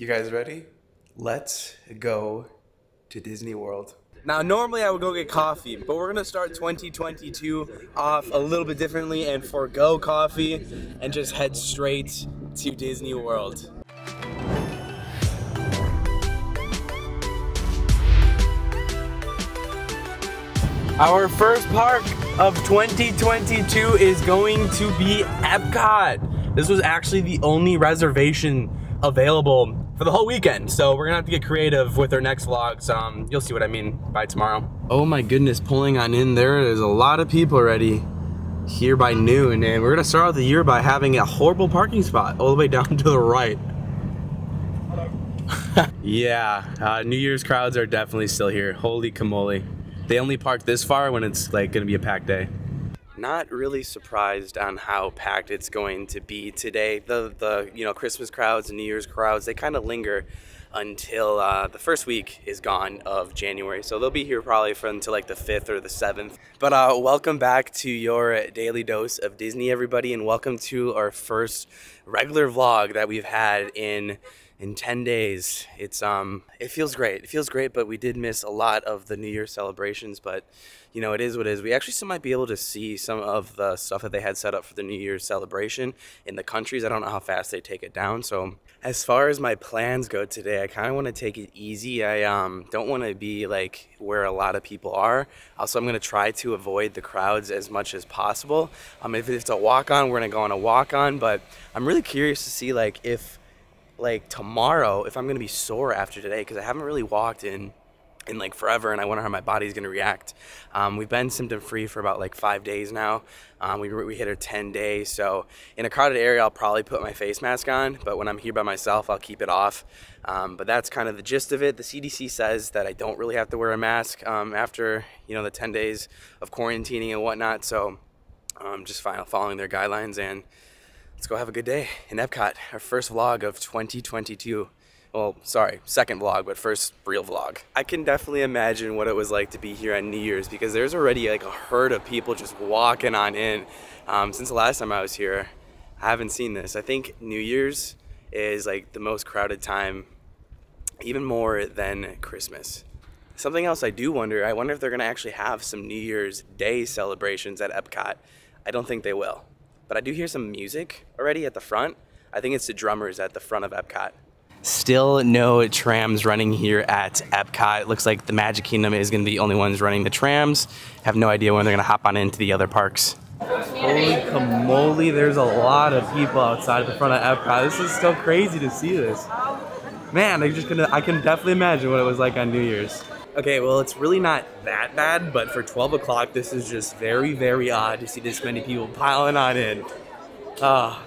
You guys ready? Let's go to Disney World. Now, normally I would go get coffee, but we're gonna start 2022 off a little bit differently and forego coffee and just head straight to Disney World. Our first park of 2022 is going to be Epcot. This was actually the only reservation available for the whole weekend. So we're gonna have to get creative with our next vlogs. Um, you'll see what I mean by tomorrow. Oh my goodness, pulling on in there. There's a lot of people already here by noon. And we're gonna start out the year by having a horrible parking spot all the way down to the right. yeah, uh, New Year's crowds are definitely still here. Holy camole. They only park this far when it's like gonna be a packed day. Not really surprised on how packed it's going to be today. The the you know Christmas crowds and New Year's crowds they kind of linger until uh, the first week is gone of January. So they'll be here probably for until like the 5th or the 7th. But uh, welcome back to your daily dose of Disney, everybody, and welcome to our first regular vlog that we've had in in 10 days. It's um it feels great. It feels great, but we did miss a lot of the New Year celebrations, but you know, it is what it is. We actually still might be able to see some of the stuff that they had set up for the New Year's celebration in the countries. I don't know how fast they take it down. So as far as my plans go today, I kind of want to take it easy. I um, don't want to be like where a lot of people are. Also, I'm going to try to avoid the crowds as much as possible. Um, if it's a walk on, we're going to go on a walk on, but I'm really curious to see like if like tomorrow if I'm gonna be sore after today because I haven't really walked in in like forever and I wonder how my body's gonna react. Um, we've been symptom free for about like five days now. Um, we, we hit our 10 days. So in a crowded area, I'll probably put my face mask on, but when I'm here by myself, I'll keep it off. Um, but that's kind of the gist of it. The CDC says that I don't really have to wear a mask um, after, you know, the 10 days of quarantining and whatnot. So um, just following their guidelines and let's go have a good day in Epcot. Our first vlog of 2022. Well, sorry, second vlog, but first real vlog. I can definitely imagine what it was like to be here on New Year's because there's already like a herd of people just walking on in. Um, since the last time I was here, I haven't seen this. I think New Year's is like the most crowded time, even more than Christmas. Something else I do wonder, I wonder if they're gonna actually have some New Year's Day celebrations at Epcot. I don't think they will but I do hear some music already at the front. I think it's the drummers at the front of Epcot. Still no trams running here at Epcot. It looks like the Magic Kingdom is going to be the only ones running the trams. Have no idea when they're going to hop on into the other parks. Holy camole, there's a lot of people outside the front of Epcot. This is so crazy to see this. Man, I just gonna, I can definitely imagine what it was like on New Year's. Okay, well, it's really not that bad, but for 12 o'clock, this is just very, very odd to see this many people piling on in. Ah,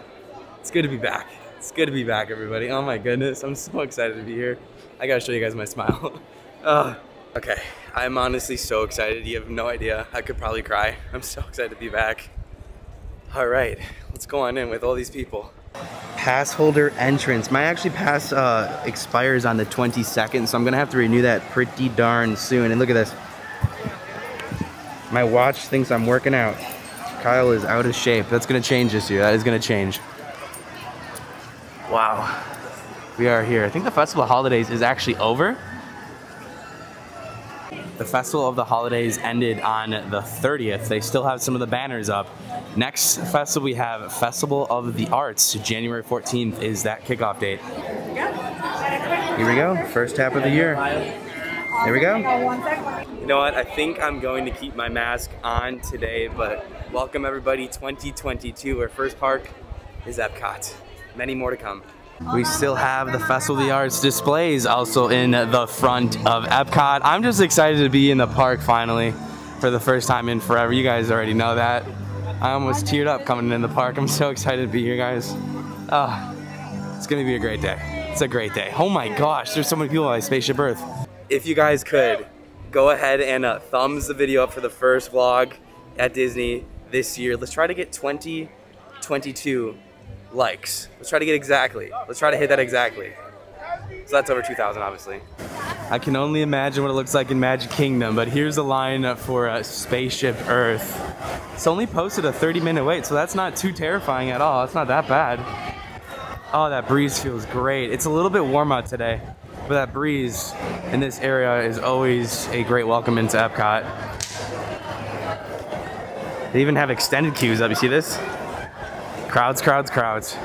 it's good to be back. It's good to be back, everybody. Oh my goodness, I'm so excited to be here. I gotta show you guys my smile. uh, okay, I'm honestly so excited. You have no idea. I could probably cry. I'm so excited to be back. All right, let's go on in with all these people pass holder entrance. My actually pass uh, expires on the 22nd, so I'm gonna have to renew that pretty darn soon. And look at this. My watch thinks I'm working out. Kyle is out of shape. That's gonna change this year. That is gonna change. Wow. We are here. I think the Festival of Holidays is actually over. The Festival of the Holidays ended on the 30th. They still have some of the banners up. Next festival we have Festival of the Arts. January 14th is that kickoff date. Here we go, first half of the year. Here we go. You know what, I think I'm going to keep my mask on today, but welcome everybody 2022. Our first park is Epcot. Many more to come. We still have the Festival of the Arts displays also in the front of Epcot. I'm just excited to be in the park finally for the first time in forever. You guys already know that. I almost teared up coming in the park. I'm so excited to be here, guys. Uh, it's gonna be a great day. It's a great day. Oh my gosh, there's so many people at Spaceship Earth. If you guys could, go ahead and uh, thumbs the video up for the first vlog at Disney this year. Let's try to get 20, 22 likes. Let's try to get exactly. Let's try to hit that exactly. So that's over 2,000, obviously. I can only imagine what it looks like in Magic Kingdom, but here's a line for uh, Spaceship Earth. It's only posted a 30 minute wait, so that's not too terrifying at all. It's not that bad. Oh, that breeze feels great. It's a little bit warm out today, but that breeze in this area is always a great welcome into Epcot. They even have extended queues up. You see this? Crowds, crowds, crowds.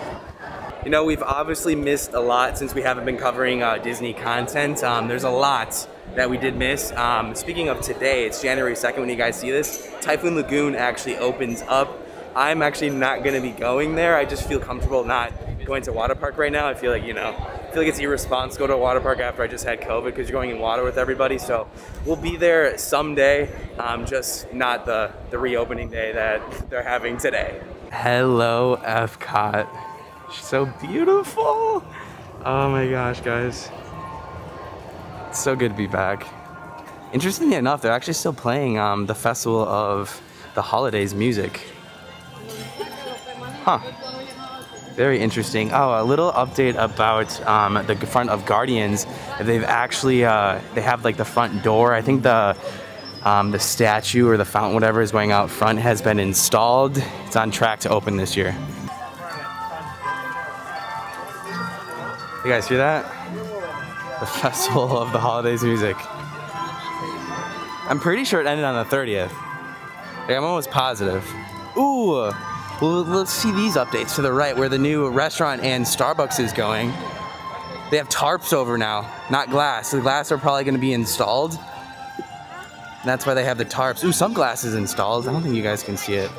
You know, we've obviously missed a lot since we haven't been covering uh, Disney content. Um, there's a lot that we did miss. Um, speaking of today, it's January 2nd when you guys see this. Typhoon Lagoon actually opens up. I'm actually not gonna be going there. I just feel comfortable not going to water park right now. I feel like, you know, I feel like it's irresponsible to go to a water park after I just had COVID because you're going in water with everybody. So we'll be there someday, um, just not the, the reopening day that they're having today. Hello, Epcot. So beautiful. Oh my gosh, guys. It's so good to be back. Interestingly enough, they're actually still playing um, the Festival of the Holidays music. Huh. Very interesting. Oh, a little update about um, the front of Guardians. They've actually, uh, they have like the front door. I think the um, the statue or the fountain, whatever is going out front has been installed. It's on track to open this year. You guys hear that? The Festival of the Holidays music. I'm pretty sure it ended on the 30th. Like, I'm almost positive. Ooh, well, let's see these updates to the right where the new restaurant and Starbucks is going. They have tarps over now, not glass. The glass are probably gonna be installed. That's why they have the tarps. Ooh, some glass is installed. I don't think you guys can see it.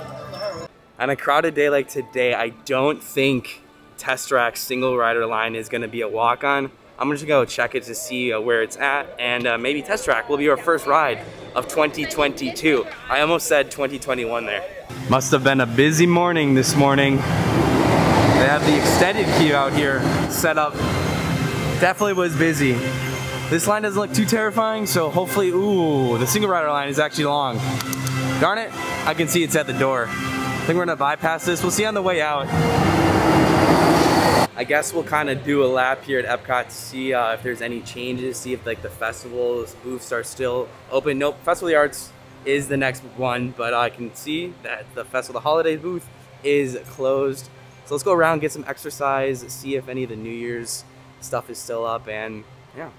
On a crowded day like today, I don't think Test Track single rider line is gonna be a walk-on. I'm just gonna go check it to see uh, where it's at and uh, maybe Test Track will be our first ride of 2022. I almost said 2021 there. Must have been a busy morning this morning. They have the extended queue out here set up. Definitely was busy. This line doesn't look too terrifying, so hopefully, ooh, the single rider line is actually long. Darn it, I can see it's at the door. I think we're gonna bypass this. We'll see on the way out. I guess we'll kind of do a lap here at Epcot to see uh, if there's any changes, see if like the festivals booths are still open. Nope, Festival of the Arts is the next one, but I can see that the Festival of the Holidays booth is closed. So let's go around, get some exercise, see if any of the New Year's stuff is still up, and yeah,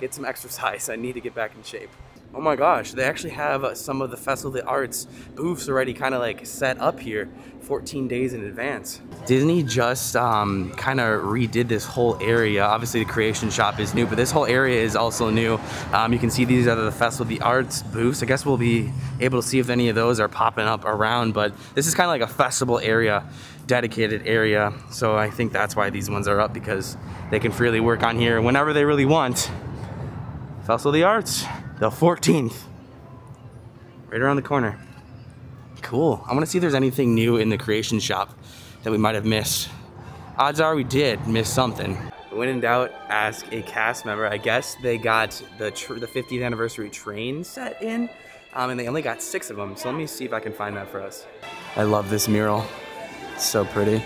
get some exercise. I need to get back in shape. Oh my gosh, they actually have some of the Festival of the Arts booths already kind of like set up here 14 days in advance. Disney just um, kind of redid this whole area. Obviously the creation shop is new, but this whole area is also new. Um, you can see these are the Festival of the Arts booths. I guess we'll be able to see if any of those are popping up around, but this is kind of like a festival area dedicated area. So I think that's why these ones are up because they can freely work on here whenever they really want. Festival of the Arts the 14th. Right around the corner. Cool. I want to see if there's anything new in the creation shop that we might have missed. Odds are we did miss something. When in doubt, ask a cast member. I guess they got the the 50th anniversary train set in, um, and they only got six of them. So let me see if I can find that for us. I love this mural. It's so pretty.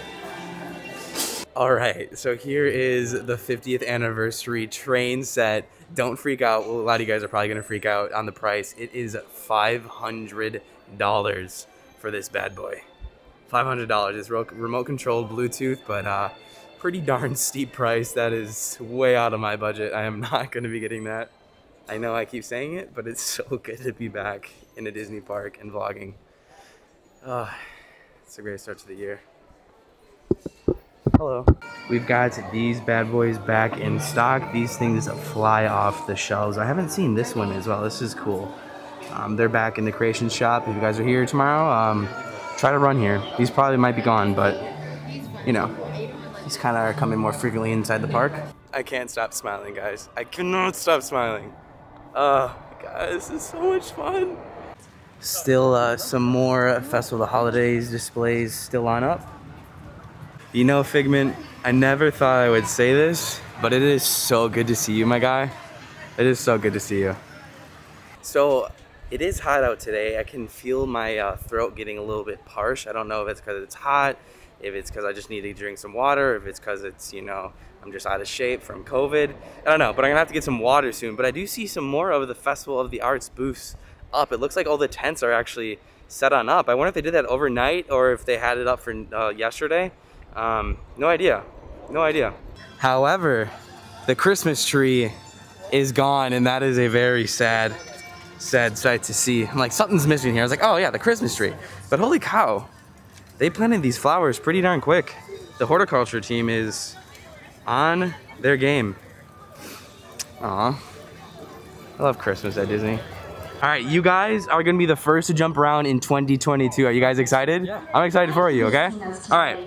All right, so here is the 50th anniversary train set. Don't freak out. Well, a lot of you guys are probably gonna freak out on the price. It is $500 for this bad boy. $500. It's remote controlled Bluetooth, but uh, pretty darn steep price. That is way out of my budget. I am not gonna be getting that. I know I keep saying it, but it's so good to be back in a Disney park and vlogging. Uh, it's a great start to the year. Hello. We've got these bad boys back in stock. These things fly off the shelves. I haven't seen this one as well. This is cool. Um, they're back in the creation shop. If you guys are here tomorrow, um, try to run here. These probably might be gone, but you know, these kind of are coming more frequently inside the park. I can't stop smiling, guys. I cannot stop smiling. Oh, guys, this is so much fun. Still uh, some more Festival of the Holidays displays still on up. You know, Figment, I never thought I would say this, but it is so good to see you, my guy. It is so good to see you. So, it is hot out today. I can feel my uh, throat getting a little bit parched. I don't know if it's because it's hot, if it's because I just need to drink some water, if it's because it's, you know, I'm just out of shape from COVID. I don't know, but I'm gonna have to get some water soon. But I do see some more of the Festival of the Arts booths up. It looks like all the tents are actually set on up. I wonder if they did that overnight or if they had it up for uh, yesterday. Um, no idea. No idea. However, the Christmas tree is gone and that is a very sad, sad sight to see. I'm like, something's missing here. I was like, oh yeah, the Christmas tree. But holy cow, they planted these flowers pretty darn quick. The horticulture team is on their game. Aw. I love Christmas at Disney. All right, you guys are gonna be the first to jump around in 2022. Are you guys excited? Yeah. I'm excited for you, okay? All right.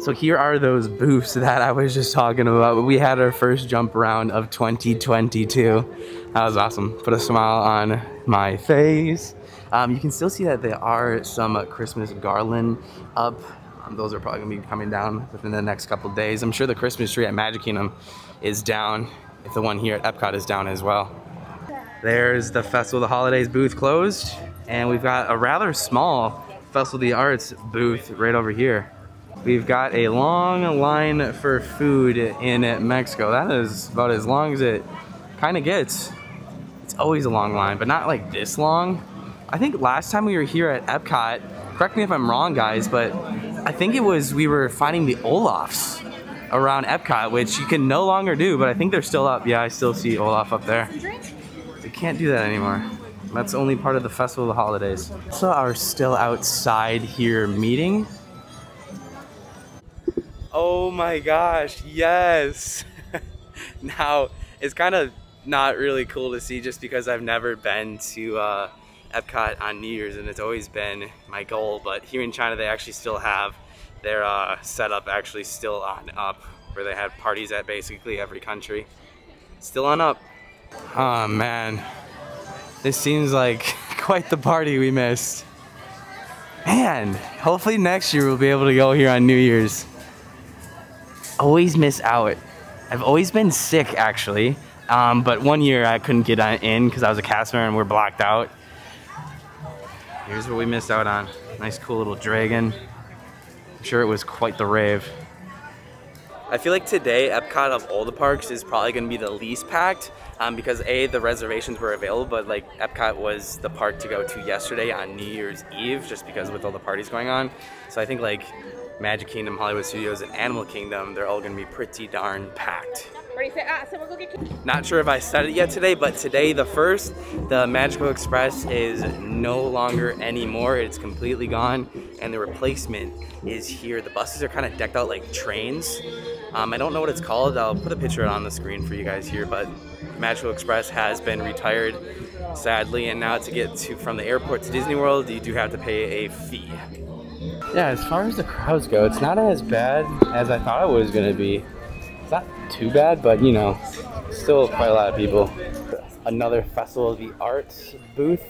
So here are those booths that I was just talking about. We had our first jump around of 2022. That was awesome. Put a smile on my face. Um, you can still see that there are some Christmas garland up. Um, those are probably gonna be coming down within the next couple days. I'm sure the Christmas tree at Magic Kingdom is down if the one here at Epcot is down as well. There's the Festival of the Holidays booth closed, and we've got a rather small Festival of the Arts booth right over here. We've got a long line for food in Mexico. That is about as long as it kind of gets. It's always a long line, but not like this long. I think last time we were here at Epcot, correct me if I'm wrong guys, but I think it was we were finding the Olafs around Epcot, which you can no longer do, but I think they're still up. Yeah, I still see Olaf up there. You can't do that anymore. That's only part of the Festival of the Holidays. So are still outside here meeting. Oh my gosh, yes! now, it's kind of not really cool to see just because I've never been to uh, Epcot on New Year's and it's always been my goal, but here in China they actually still have their uh, setup actually still on up where they had parties at basically every country. Still on up. Oh man, this seems like quite the party we missed. Man, hopefully next year we'll be able to go here on New Year's. Always miss out. I've always been sick actually, um, but one year I couldn't get in because I was a cast member and we're blocked out. Here's what we missed out on. Nice cool little dragon. I'm sure it was quite the rave. I feel like today Epcot of all the parks is probably going to be the least packed um, because A, the reservations were available, but like Epcot was the park to go to yesterday on New Year's Eve just because with all the parties going on. So I think like Magic Kingdom, Hollywood Studios, and Animal Kingdom, they're all going to be pretty darn packed. Not sure if I said it yet today, but today the first, the Magical Express is no longer anymore. It's completely gone, and the replacement is here. The buses are kind of decked out like trains. Um, I don't know what it's called. I'll put a picture on the screen for you guys here, but Magical Express has been retired, sadly, and now to get to from the airport to Disney World, you do have to pay a fee. Yeah, as far as the crowds go, it's not as bad as I thought it was to be. It's not too bad, but you know, still quite a lot of people. Another Festival of the Arts booth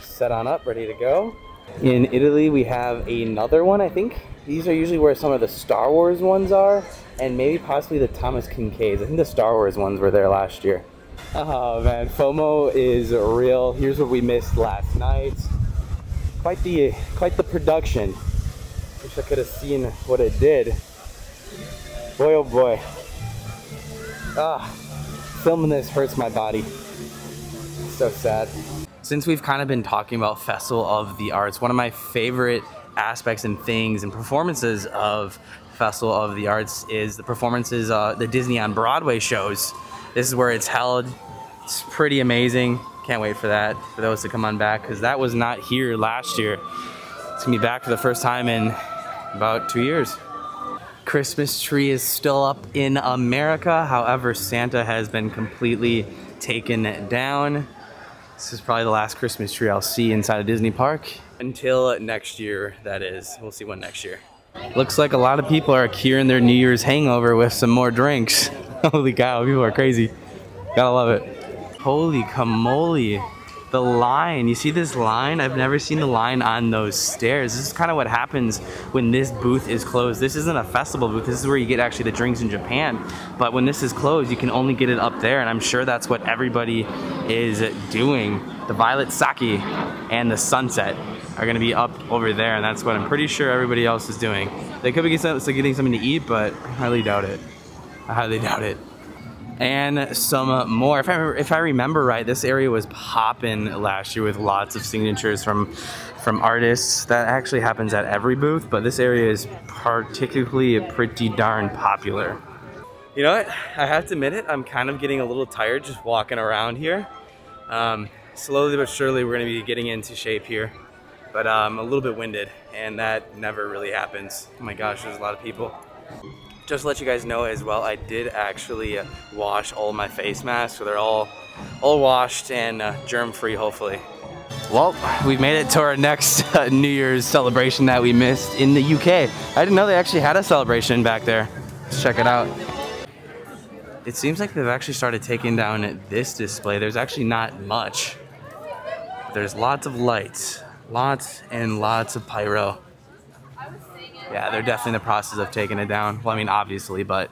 set on up, ready to go. In Italy, we have another one, I think. These are usually where some of the Star Wars ones are, and maybe possibly the Thomas Kinkades. I think the Star Wars ones were there last year. Oh man, FOMO is real. Here's what we missed last night. Quite the, quite the production. Wish I could have seen what it did. Boy oh boy. Ah, filming this hurts my body. So sad. Since we've kind of been talking about Festival of the Arts, one of my favorite aspects and things and performances of Festival of the Arts is the performances, uh, the Disney on Broadway shows. This is where it's held. It's pretty amazing. Can't wait for that, for those to come on back, because that was not here last year. It's gonna be back for the first time in about two years. Christmas tree is still up in America. However, Santa has been completely taken down. This is probably the last Christmas tree I'll see inside a Disney park. Until next year, that is. We'll see when next year. Looks like a lot of people are curing their New Year's hangover with some more drinks. Holy cow, people are crazy. Gotta love it. Holy camole the line. You see this line? I've never seen the line on those stairs. This is kind of what happens when this booth is closed. This isn't a festival booth. This is where you get actually the drinks in Japan. But when this is closed, you can only get it up there. And I'm sure that's what everybody is doing. The Violet Sake and the Sunset are gonna be up over there. And that's what I'm pretty sure everybody else is doing. They could be getting something to eat, but I highly doubt it. I highly doubt it and some more. If I, if I remember right, this area was popping last year with lots of signatures from from artists. That actually happens at every booth, but this area is particularly pretty darn popular. You know what? I have to admit it, I'm kind of getting a little tired just walking around here. Um, slowly but surely, we're gonna be getting into shape here. But I'm um, a little bit winded, and that never really happens. Oh my gosh, there's a lot of people. Just to let you guys know as well, I did actually wash all my face masks, so they're all, all washed and uh, germ-free, hopefully. Well, we've made it to our next uh, New Year's celebration that we missed in the UK. I didn't know they actually had a celebration back there. Let's check it out. It seems like they've actually started taking down this display. There's actually not much. There's lots of lights, lots and lots of pyro. Yeah, they're definitely in the process of taking it down. Well, I mean, obviously, but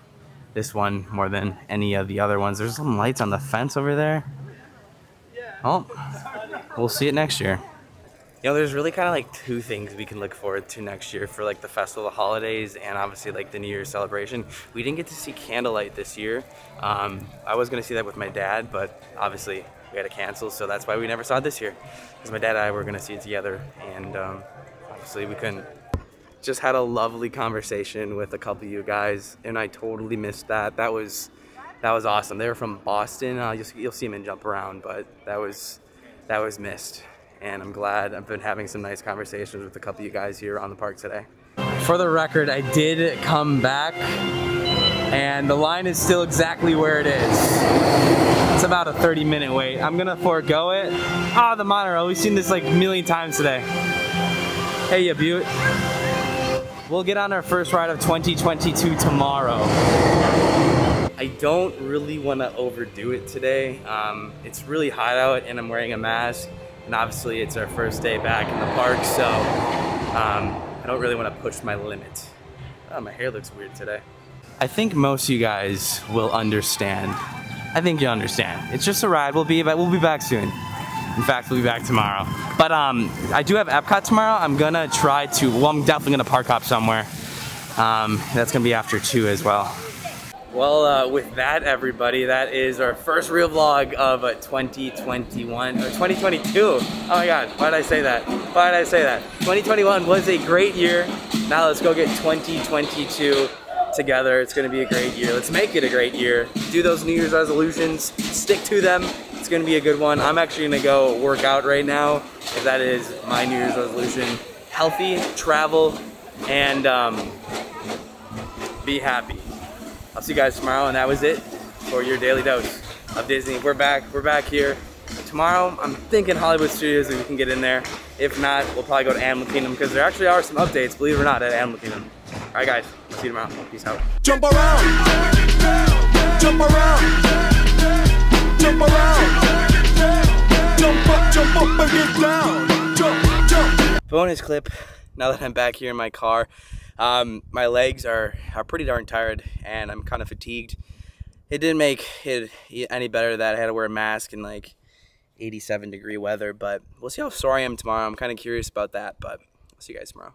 this one more than any of the other ones. There's some lights on the fence over there. Oh, we'll see it next year. You know, there's really kind of like two things we can look forward to next year for like the festival, the holidays, and obviously like the New Year's celebration. We didn't get to see candlelight this year. Um, I was gonna see that with my dad, but obviously we had to cancel, so that's why we never saw it this year. Because my dad and I were gonna see it together, and um, obviously we couldn't. Just had a lovely conversation with a couple of you guys, and I totally missed that. That was that was awesome. They were from Boston. Uh, you'll, you'll see them jump around, but that was that was missed and I'm glad I've been having some nice conversations with a couple of you guys here on the park today. For the record, I did come back and the line is still exactly where it is. It's about a 30 minute wait. I'm gonna forego it. Ah, oh, the monorail, we've seen this like a million times today. Hey, you beaut. We'll get on our first ride of 2022 tomorrow. I don't really want to overdo it today. Um, it's really hot out and I'm wearing a mask and obviously it's our first day back in the park, so um, I don't really want to push my limit. Oh, my hair looks weird today. I think most of you guys will understand. I think you understand. It's just a ride. We'll be we'll be back soon. In fact, we'll be back tomorrow. But um, I do have Epcot tomorrow. I'm gonna try to. Well, I'm definitely gonna park hop somewhere. Um, that's gonna be after two as well. Well, uh, with that, everybody, that is our first real vlog of uh, 2021 or 2022. Oh my God, why did I say that? Why did I say that? 2021 was a great year. Now let's go get 2022 together. It's gonna be a great year. Let's make it a great year. Do those New Year's resolutions, stick to them. It's gonna be a good one. I'm actually gonna go work out right now, if that is my New Year's resolution. Healthy, travel, and um, be happy. I'll see you guys tomorrow, and that was it for your daily dose of Disney. We're back. We're back here. Tomorrow, I'm thinking Hollywood Studios if we can get in there. If not, we'll probably go to Animal Kingdom because there actually are some updates, believe it or not, at Animal Kingdom. All right, guys. See you tomorrow. Peace out. Jump around. Jump around. Jump around. Jump up, jump up and get down. Jump, jump. Bonus clip. Now that I'm back here in my car, um, my legs are, are pretty darn tired and I'm kind of fatigued. It didn't make it any better that I had to wear a mask in like 87 degree weather, but we'll see how sore I am tomorrow. I'm kind of curious about that, but I'll see you guys tomorrow.